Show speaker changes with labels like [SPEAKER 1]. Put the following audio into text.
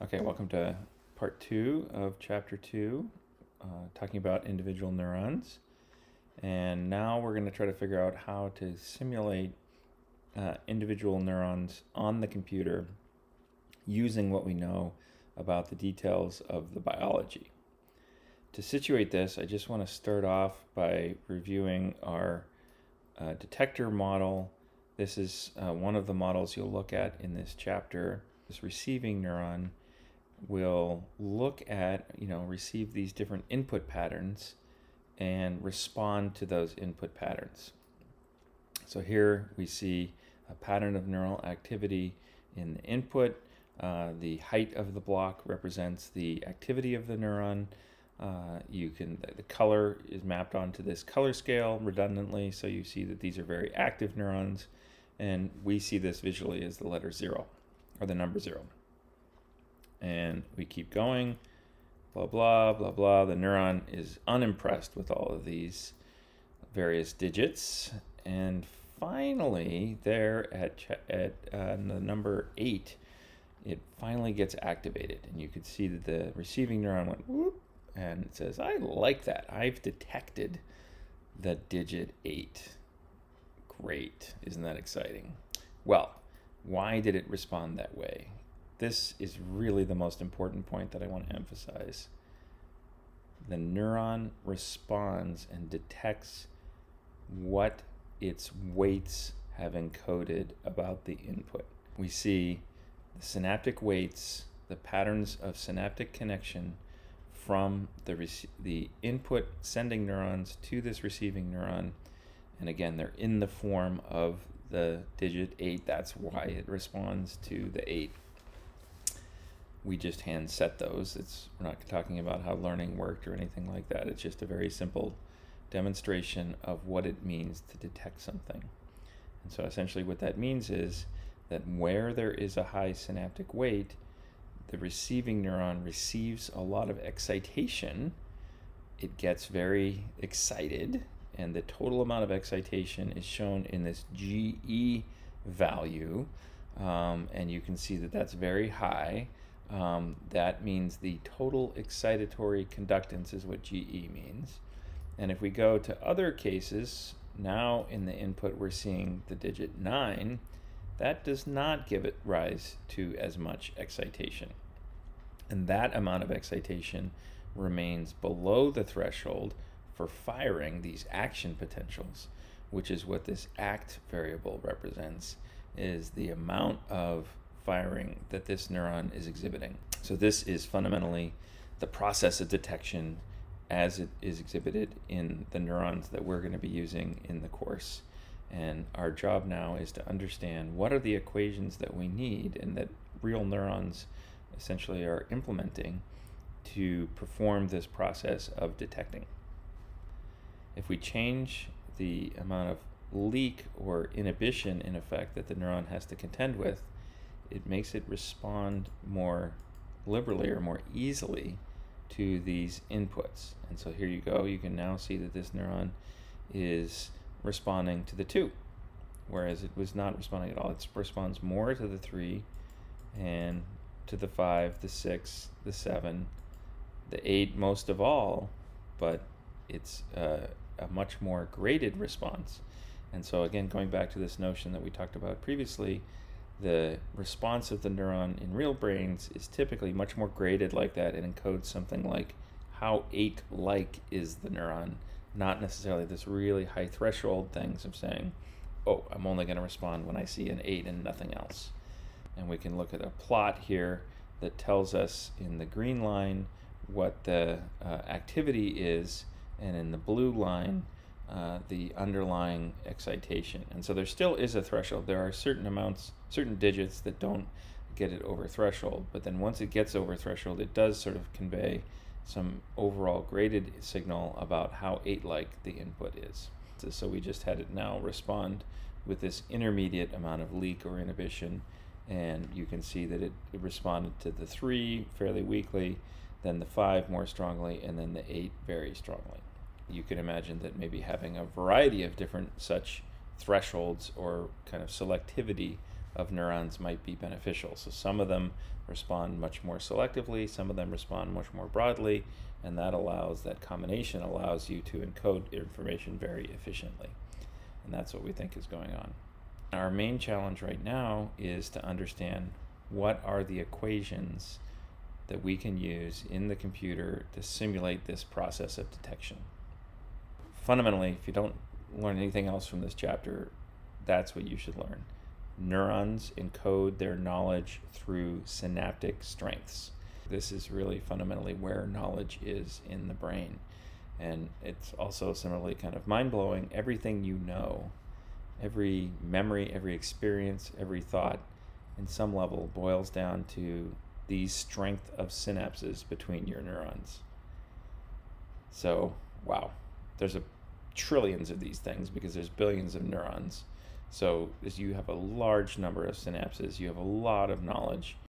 [SPEAKER 1] Okay, welcome to part two of chapter two, uh, talking about individual neurons. And now we're going to try to figure out how to simulate uh, individual neurons on the computer using what we know about the details of the biology. To situate this, I just want to start off by reviewing our uh, detector model. This is uh, one of the models you'll look at in this chapter. This receiving neuron will look at, you know, receive these different input patterns and respond to those input patterns. So here we see a pattern of neural activity in the input. Uh, the height of the block represents the activity of the neuron. Uh, you can the color is mapped onto this color scale redundantly, so you see that these are very active neurons, and we see this visually as the letter zero or the number zero. And we keep going, blah blah blah blah. The neuron is unimpressed with all of these various digits, and finally, there at at uh, the number eight, it finally gets activated, and you can see that the receiving neuron went whoop and it says, I like that. I've detected the digit 8. Great. Isn't that exciting? Well, why did it respond that way? This is really the most important point that I want to emphasize. The neuron responds and detects what its weights have encoded about the input. We see the synaptic weights, the patterns of synaptic connection from the, the input sending neurons to this receiving neuron. And again, they're in the form of the digit 8. That's why it responds to the 8. We just hand set those. It's, we're not talking about how learning worked or anything like that. It's just a very simple demonstration of what it means to detect something. And so essentially what that means is that where there is a high synaptic weight, the receiving neuron receives a lot of excitation, it gets very excited, and the total amount of excitation is shown in this GE value. Um, and you can see that that's very high. Um, that means the total excitatory conductance is what GE means. And if we go to other cases, now in the input we're seeing the digit 9, that does not give it rise to as much excitation. And that amount of excitation remains below the threshold for firing these action potentials, which is what this act variable represents, is the amount of firing that this neuron is exhibiting. So this is fundamentally the process of detection as it is exhibited in the neurons that we're going to be using in the course. And our job now is to understand what are the equations that we need and that real neurons essentially are implementing to perform this process of detecting. If we change the amount of leak or inhibition in effect that the neuron has to contend with, it makes it respond more liberally or more easily to these inputs. And so here you go, you can now see that this neuron is responding to the 2, whereas it was not responding at all. It responds more to the 3 and to the five, the six, the seven, the eight most of all, but it's uh, a much more graded response. And so, again, going back to this notion that we talked about previously, the response of the neuron in real brains is typically much more graded like that. It encodes something like how eight like is the neuron, not necessarily this really high threshold things of saying, oh, I'm only going to respond when I see an eight and nothing else. And we can look at a plot here that tells us in the green line what the uh, activity is and in the blue line uh, the underlying excitation. And so there still is a threshold. There are certain amounts certain digits that don't get it over threshold but then once it gets over threshold it does sort of convey some overall graded signal about how 8 like the input is so we just had it now respond with this intermediate amount of leak or inhibition and you can see that it, it responded to the three fairly weakly, then the five more strongly, and then the eight very strongly. You can imagine that maybe having a variety of different such thresholds or kind of selectivity of neurons might be beneficial. So some of them respond much more selectively, some of them respond much more broadly, and that allows that combination allows you to encode information very efficiently. And that's what we think is going on. Our main challenge right now is to understand what are the equations that we can use in the computer to simulate this process of detection. Fundamentally, if you don't learn anything else from this chapter, that's what you should learn. Neurons encode their knowledge through synaptic strengths. This is really fundamentally where knowledge is in the brain. And it's also similarly kind of mind blowing. Everything you know, every memory, every experience, every thought, in some level, boils down to the strength of synapses between your neurons. So, wow, there's a trillions of these things because there's billions of neurons. So, as you have a large number of synapses, you have a lot of knowledge